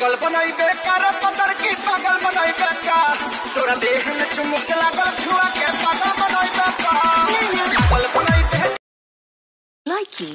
लागल बनाई बेकार बदर की पागल बनाई बेकार। तोरा देह में चुमुक लागल छुआ के पागल बनाई बेकार। पागल बनाई बेकार। लाइकी